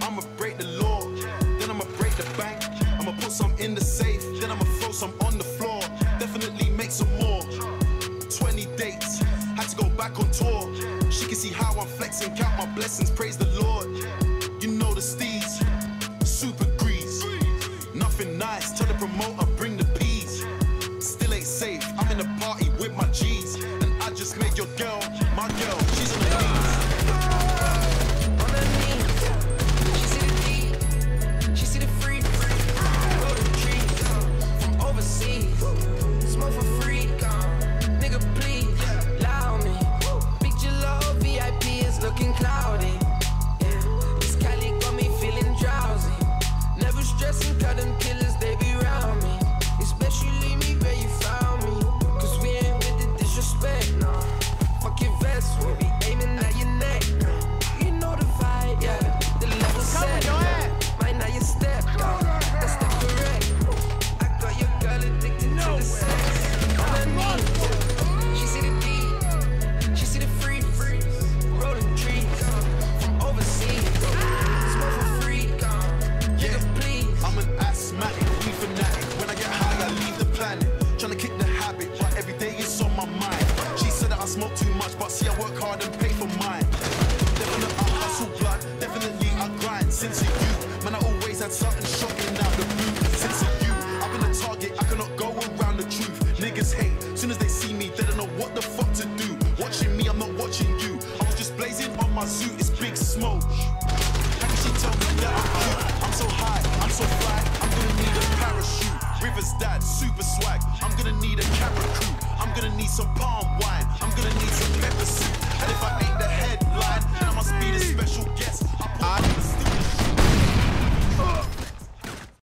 I'ma break the law, then I'ma break the bank. I'ma put some in the safe, then I'ma throw some on the floor. Definitely make some more. 20 dates, had to go back on tour. She can see how I'm flexing, count my blessings, praise the Lord. You know the Nothing nice, tell the promoter, bring the peas. Still ain't safe, I'm in a party with my G's. And I just made your girl, my girl, she's on cut them killers they be round me. Niggas hate, soon as they see me, they don't know what the fuck to do. Watching me, I'm not watching you. I was just blazing on my suit, it's big smoke. How can she tell me that I'm cute? I'm so high, I'm so fly, I'm gonna need a parachute. Rivers dad, super swag. I'm gonna need a camera crew. I'm gonna need some palm wine.